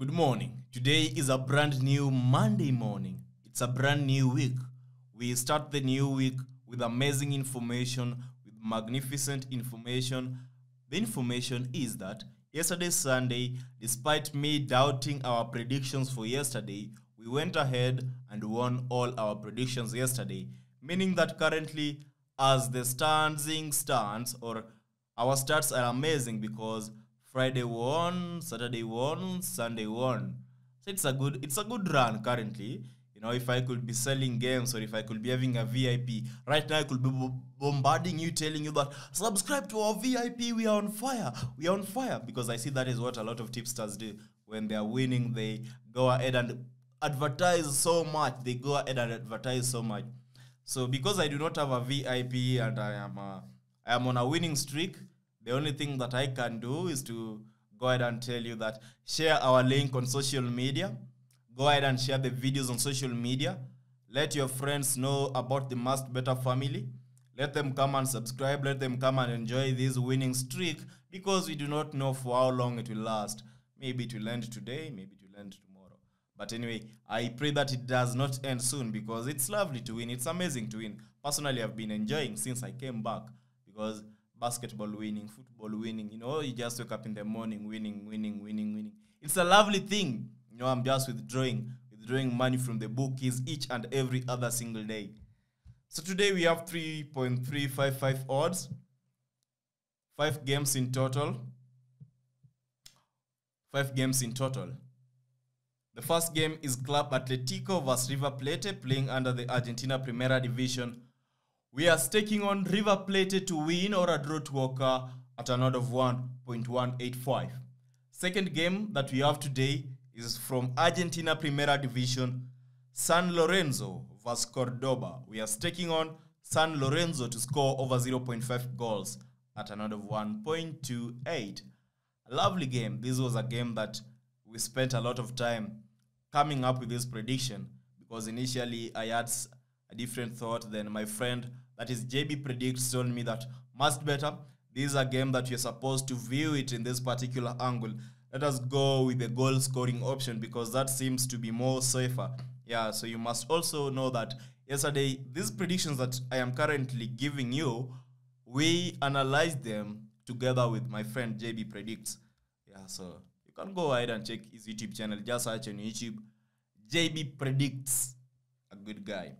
Good morning. Today is a brand new Monday morning. It's a brand new week. We start the new week with amazing information, with magnificent information. The information is that yesterday, Sunday, despite me doubting our predictions for yesterday, we went ahead and won all our predictions yesterday, meaning that currently, as the standing stands, or our stats are amazing because Friday won, Saturday won, Sunday won. So it's a good it's a good run currently. You know, if I could be selling games or if I could be having a VIP, right now I could be bombarding you, telling you that subscribe to our VIP, we are on fire, we are on fire. Because I see that is what a lot of tipsters do when they are winning. They go ahead and advertise so much. They go ahead and advertise so much. So because I do not have a VIP and I am uh, I am on a winning streak, the only thing that I can do is to go ahead and tell you that share our link on social media. Go ahead and share the videos on social media. Let your friends know about the Masked Bettor family. Let them come and subscribe. Let them come and enjoy this winning streak because we do not know for how long it will last. Maybe it will end today, maybe it will end tomorrow. But anyway, I pray that it does not end soon because it's lovely to win. It's amazing to win. Personally, I've been enjoying since I came back because basketball winning, football winning, you know, you just wake up in the morning winning, winning, winning, winning. It's a lovely thing. You know, I'm just withdrawing, withdrawing money from the bookies each and every other single day. So today we have 3.355 odds, five games in total. Five games in total. The first game is Club Atletico vs River Plate playing under the Argentina Primera Division. We are staking on River Plate to win or a draw to occur at an odd of 1.185. Second game that we have today is from Argentina Primera Division, San Lorenzo vs Cordoba. We are staking on San Lorenzo to score over 0.5 goals at an odd of 1.28. A lovely game. This was a game that we spent a lot of time coming up with this prediction because initially I had a different thought than my friend that is JB Predicts told me that Masked Bettor. This is a game that you're supposed to view it in this particular angle. Let us go with the goal scoring option because that seems to be more safer. Yeah, so you must also know that yesterday, these predictions that I am currently giving you, we analyzed them together with my friend JB Predicts. Yeah, so you can go ahead and check his YouTube channel. Just search on YouTube. JB Predicts. A good guy.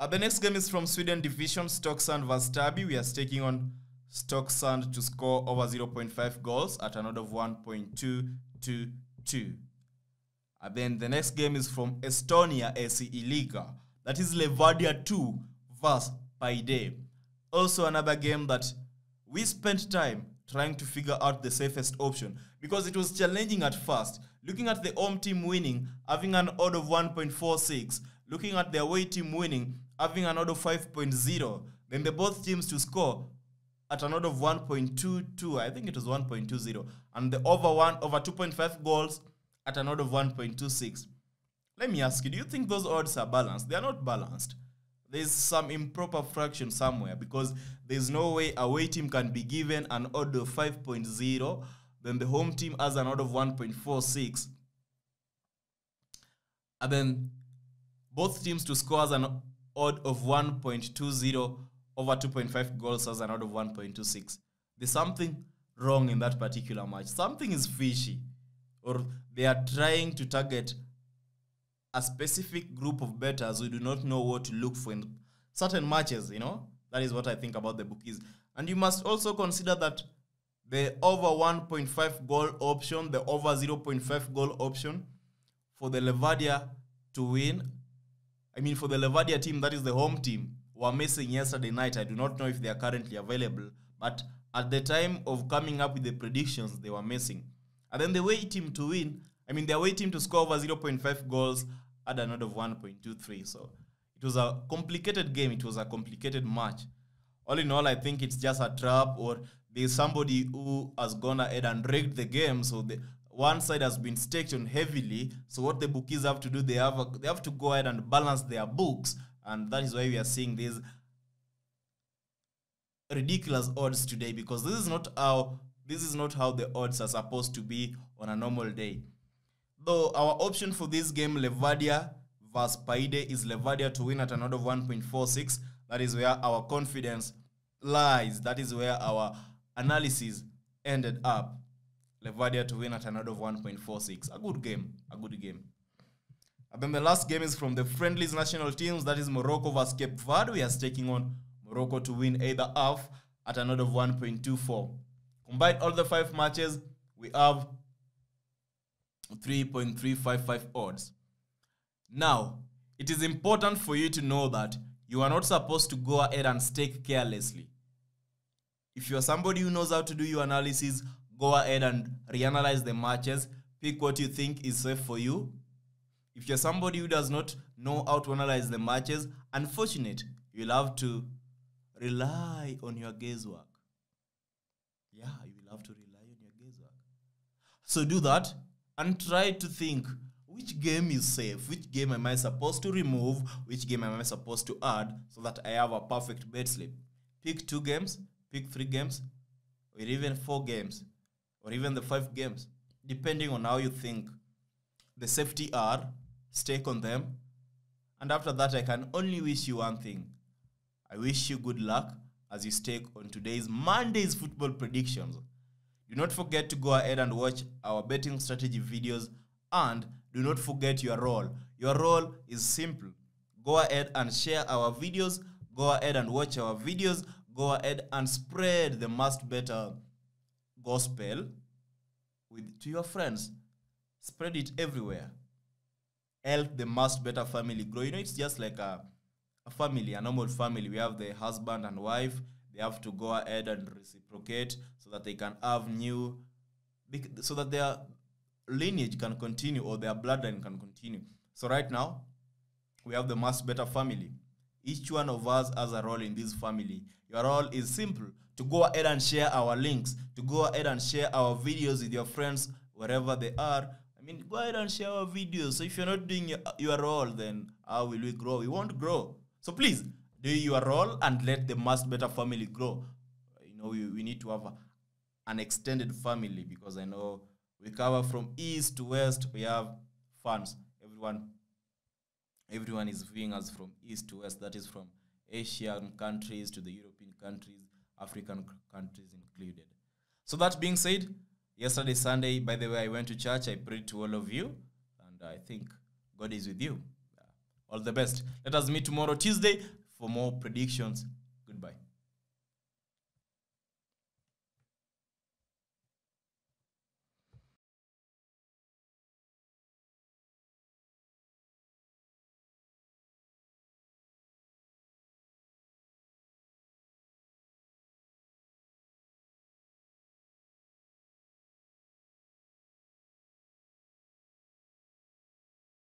Uh, the next game is from Sweden Division, Stocksund vs Derby. We are staking on Stocksund to score over 0.5 goals at an odd of 1.222. And then the next game is from Estonia SE Liga. That is Levadia 2 vs Paide. Also another game that we spent time trying to figure out the safest option because it was challenging at first. Looking at the home team winning, having an odd of 1.46, looking at the away team winning, having an odd of 5.0, then the both teams to score at an odd of 1.22, I think it was 1.20, and the over one over 2.5 goals at an odd of 1.26. Let me ask you, do you think those odds are balanced? They are not balanced. There's some improper fraction somewhere because there's no way a away team can be given an odd of 5.0, then the home team has an odd of 1.46, and then both teams to score as an odd of 1.20 over 2.5 goals as an odd of 1.26. There's something wrong in that particular match. Something is fishy, or they are trying to target a specific group of bettors who do not know what to look for in certain matches, you know? That is what I think about the bookies. And you must also consider that the over 1.5 goal option, the over 0.5 goal option for the Levadia to win. I mean, for the Levadia team, that is the home team, were missing yesterday night. I do not know if they are currently available, but at the time of coming up with the predictions, they were missing. And then the away team to win, I mean, the away team to score over 0.5 goals had an odd of 1.23. So it was a complicated game. It was a complicated match. All in all, I think it's just a trap, or there's somebody who has gone ahead and rigged the game. So the one side has been staked on heavily. So what the bookies have to do, they have a, they have to go ahead and balance their books, and that is why we are seeing these ridiculous odds today because this is not how this is not how the odds are supposed to be on a normal day. Though our option for this game, Levadia versus Paide, is Levadia to win at an odd of 1.46. That is where our confidence lies. That is where our analysis ended up. Levadia to win at an odd of 1.46. A good game. A good game. And then the last game is from the friendlies national teams. That is Morocco versus Cape Verde. We are taking on Morocco to win either half at an odd of 1.24. Combine all the five matches, we have 3.355 odds. Now, it is important for you to know that you are not supposed to go ahead and stake carelessly. If you are somebody who knows how to do your analysis, go ahead and reanalyze the matches, pick what you think is safe for you. If you're somebody who does not know how to analyze the matches, unfortunate, you'll have to rely on your guesswork. Yeah, you will have to rely on your guesswork. So do that and try to think which game is safe, which game am I supposed to remove, which game am I supposed to add so that I have a perfect bed slip. Pick two games, pick three games, or even four games, or even the five games, depending on how you think the safety are, stake on them. And after that, I can only wish you one thing. I wish you good luck as you stake on today's Monday's football predictions. Do not forget to go ahead and watch our betting strategy videos and do not forget your role. Your role is simple. Go ahead and share our videos, go ahead and watch our videos, go ahead and spread the Masked Bettor gospel with to your friends. Spread it everywhere. Help the Masked Bettor family grow. You know, it's just like a, a family, a normal family. We have the husband and wife. They have to go ahead and reciprocate so that they can have new, so that their lineage can continue or their bloodline can continue. So right now, we have the Masked Bettor family. Each one of us has a role in this family. Your role is simple to go ahead and share our links, to go ahead and share our videos with your friends wherever they are. I mean, go ahead and share our videos. So if you're not doing your, your role, then how will we grow? We won't grow. So please do your role and let the Masked Bettor family grow. You know, we, we need to have a, an extended family because I know we cover from east to west. We have fans. Everyone everyone is viewing us from east to west that is from asian countries to the european countries african countries included. So that being said yesterday sunday by the way i went to church. I prayed to all of you and i think god is with you. All the best. Let us meet tomorrow tuesday for more predictions